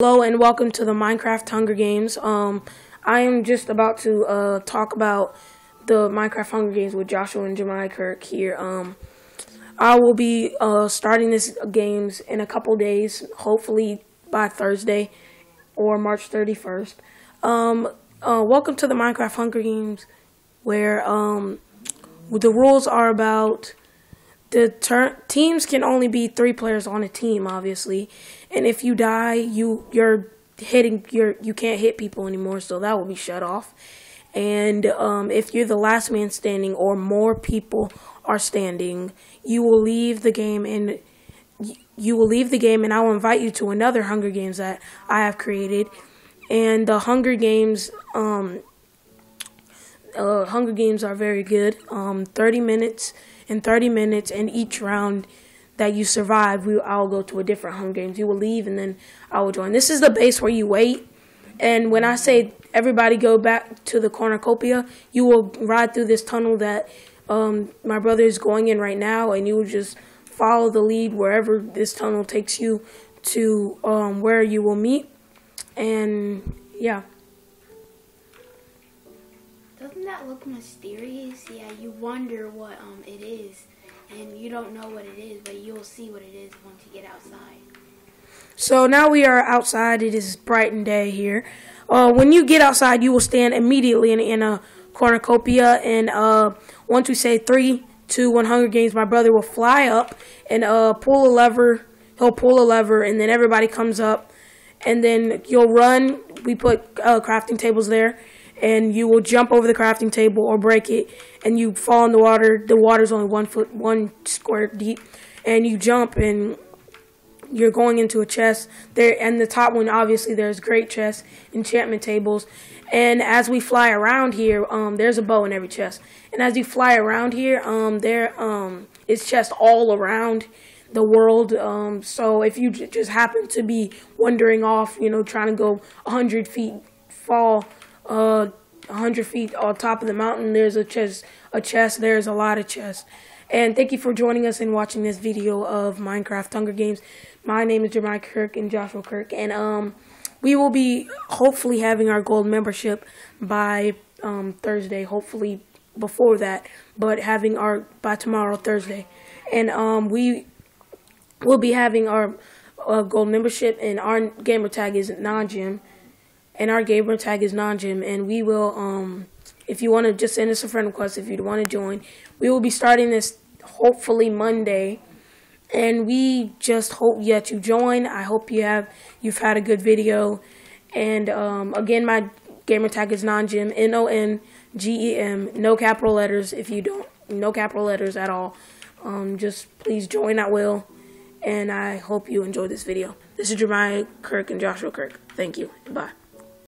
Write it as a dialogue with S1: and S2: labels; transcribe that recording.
S1: Hello and welcome to the Minecraft Hunger Games. Um, I am just about to uh, talk about the Minecraft Hunger Games with Joshua and Jeremiah Kirk here. Um, I will be uh, starting this games in a couple days, hopefully by Thursday or March 31st. Um, uh, welcome to the Minecraft Hunger Games, where um, the rules are about the ter- teams can only be three players on a team, obviously, and if you die, you you're hitting you're you can't hit people anymore, so that will be shut off. And um, if you're the last man standing or more people are standing, you will leave the game and you will leave the game and I will invite you to another Hunger Games that I have created. And the Hunger Games um, uh, Hunger Games are very good. Um, 30 minutes and 30 minutes, and each round that you survive, we I'll go to a different Hunger Games. You will leave, and then I will join. This is the base where you wait. And when I say everybody go back to the cornucopia, you will ride through this tunnel that um, my brother is going in right now, and you will just follow the lead wherever this tunnel takes you to um, where you will meet. And yeah.
S2: Doesn't that look mysterious? Yeah, you wonder what um it is, and you don't know what it is, but you'll see what it is once you get outside.
S1: So now we are outside. It is bright and day here. Uh, when you get outside, you will stand immediately in, in a cornucopia, and uh, once we say three, two, one, Hunger Games, my brother will fly up and uh, pull a lever. He'll pull a lever, and then everybody comes up, and then you'll run. We put uh, crafting tables there and you will jump over the crafting table or break it, and you fall in the water. The water's only one foot, one square deep, and you jump and you're going into a chest there. And the top one obviously there's great chests enchantment tables. And as we fly around here um there's a bow in every chest. And as you fly around here um there um chests all around the world. Um so if you just happen to be wandering off you know trying to go 100 feet fall uh, 100 feet on top of the mountain. There's a chest, a chest. There's a lot of chests. And thank you for joining us and watching this video of Minecraft Hunger Games. My name is Jeremiah Kirk and Joshua Kirk, and um, we will be hopefully having our gold membership by um, Thursday. Hopefully before that, but having our by tomorrow Thursday, and um, we will be having our uh, gold membership, and our gamer tag is nongem and our gamer tag is nongem and we will um if you want to just send us a friend request if you'd want to join we will be starting this hopefully monday and we just hope that you join i hope you have you've had a good video and um, again my gamer tag is nongem n-o-n-g-e-m no capital letters if you don't no capital letters at all um, just please join at will and i hope you enjoyed this video this is Jeremiah Kirk and Joshua Kirk. Thank you. Bye.